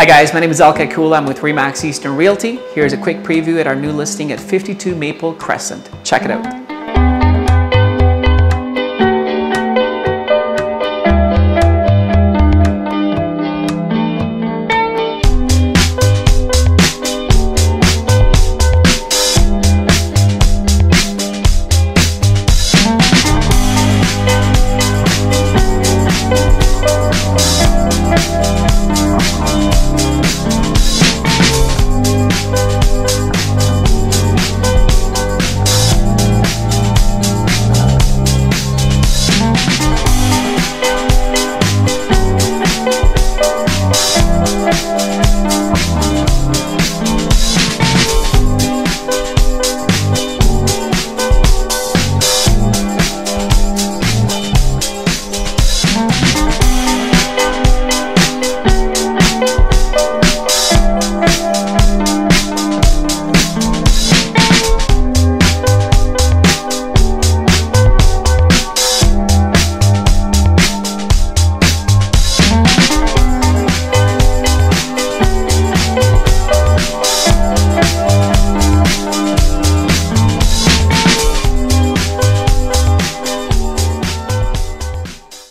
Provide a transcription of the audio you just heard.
Hi guys, my name is Alket Kulla. I'm with Remax Eastern Realty. Here's a quick preview at our new listing at 52 Maple Crescent. Check it out.